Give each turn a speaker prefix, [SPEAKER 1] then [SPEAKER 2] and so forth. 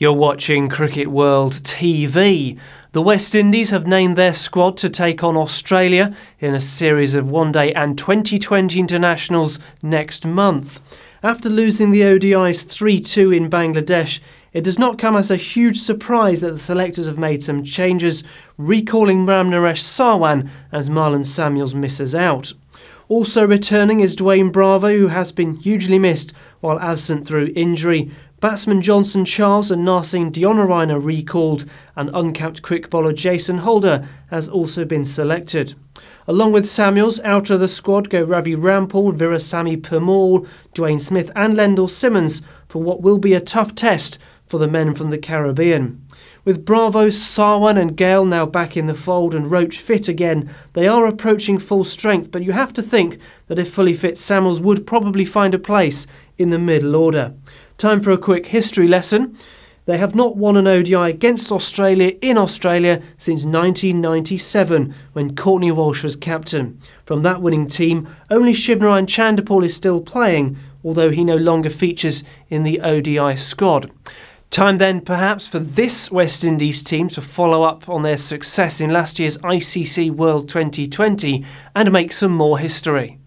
[SPEAKER 1] You're watching Cricket World TV. The West Indies have named their squad to take on Australia in a series of one day and Twenty20 internationals next month. After losing the ODIs 3 2 in Bangladesh, it does not come as a huge surprise that the selectors have made some changes, recalling Ramnaresh Sarwan as Marlon Samuels misses out. Also returning is Dwayne Bravo, who has been hugely missed while absent through injury. Batsman Johnson Charles and Narsingh Deonarine are recalled, and uncapped quick bowler Jason Holder has also been selected. Along with Samuels, out of the squad go Ravi Rampaul, Veerasammy Permaul, Dwayne Smith, and Lendl Simmons for what will be a tough test for the men from the Caribbean. With Bravo, Sarwan and Gayle now back in the fold and Roach fit again, they are approaching full strength, but you have to think that if fully fit, Samuels would probably find a place in the middle order. Time for a quick history lesson. They have not won an ODI against Australia in Australia since 1997 when Courtney Walsh was captain. From that winning team, only Shivnarine Chanderpaul is still playing, although he no longer features in the ODI squad. Time then, perhaps, for this West Indies team to follow up on their success in last year's ICC World Twenty20 and make some more history.